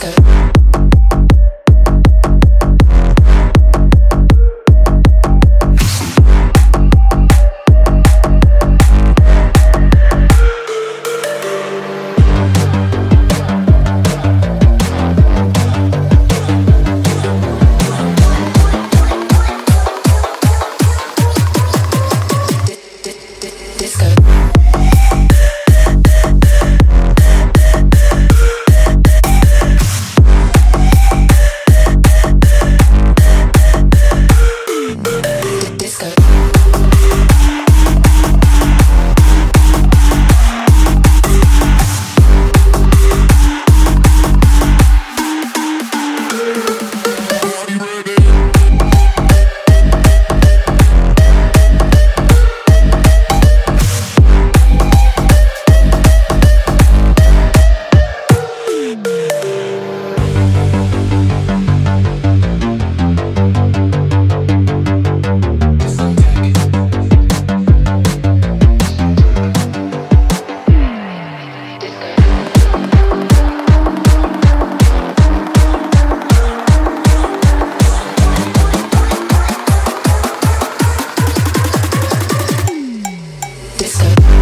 disco. disco.